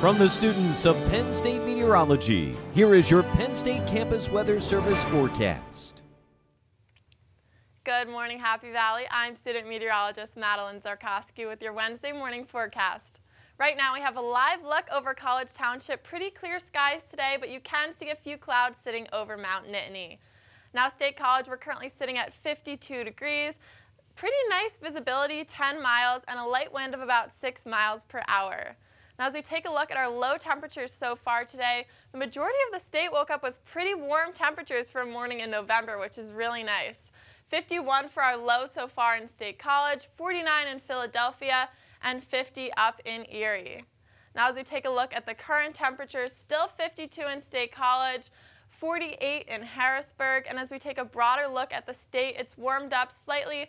From the students of Penn State Meteorology, here is your Penn State Campus Weather Service forecast. Good morning, Happy Valley. I'm student meteorologist Madeline Zarkoski with your Wednesday morning forecast. Right now we have a live look over College Township. Pretty clear skies today, but you can see a few clouds sitting over Mount Nittany. Now State College, we're currently sitting at 52 degrees. Pretty nice visibility, 10 miles, and a light wind of about 6 miles per hour. Now as we take a look at our low temperatures so far today, the majority of the state woke up with pretty warm temperatures for a morning in November, which is really nice. 51 for our low so far in State College, 49 in Philadelphia, and 50 up in Erie. Now as we take a look at the current temperatures, still 52 in State College, 48 in Harrisburg, and as we take a broader look at the state, it's warmed up slightly,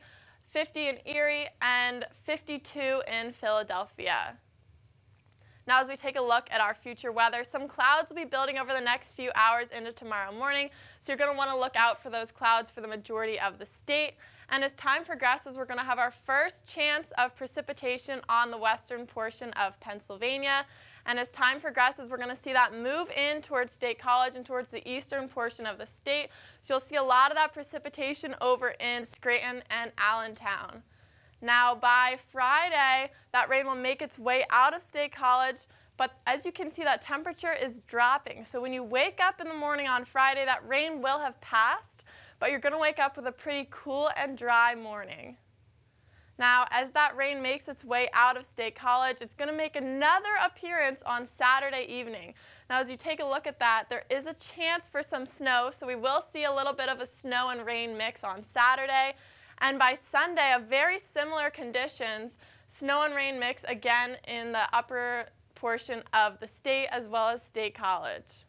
50 in Erie and 52 in Philadelphia. Now as we take a look at our future weather, some clouds will be building over the next few hours into tomorrow morning, so you're going to want to look out for those clouds for the majority of the state. And as time progresses, we're going to have our first chance of precipitation on the western portion of Pennsylvania. And as time progresses, we're going to see that move in towards State College and towards the eastern portion of the state. So you'll see a lot of that precipitation over in Scranton and Allentown. Now by Friday, that rain will make its way out of State College, but as you can see, that temperature is dropping. So when you wake up in the morning on Friday, that rain will have passed, but you're going to wake up with a pretty cool and dry morning. Now, as that rain makes its way out of State College, it's going to make another appearance on Saturday evening. Now, as you take a look at that, there is a chance for some snow, so we will see a little bit of a snow and rain mix on Saturday. And by Sunday, a very similar conditions, snow and rain mix again in the upper portion of the state as well as State College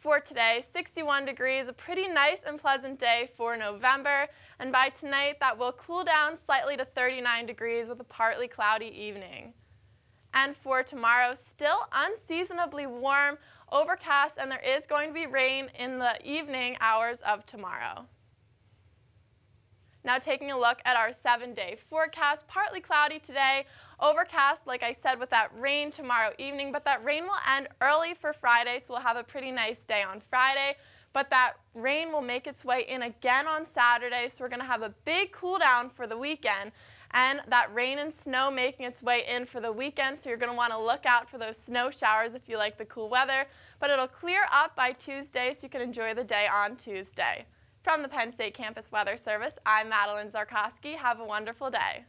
for today. 61 degrees, a pretty nice and pleasant day for November. And by tonight, that will cool down slightly to 39 degrees with a partly cloudy evening. And for tomorrow, still unseasonably warm, overcast, and there is going to be rain in the evening hours of tomorrow. Now taking a look at our seven-day forecast, partly cloudy today, overcast, like I said, with that rain tomorrow evening, but that rain will end early for Friday, so we'll have a pretty nice day on Friday. But that rain will make its way in again on Saturday, so we're going to have a big cool down for the weekend. And that rain and snow making its way in for the weekend, so you're going to want to look out for those snow showers if you like the cool weather. But it'll clear up by Tuesday, so you can enjoy the day on Tuesday. From the Penn State Campus Weather Service, I'm Madeline Zarkoski. Have a wonderful day.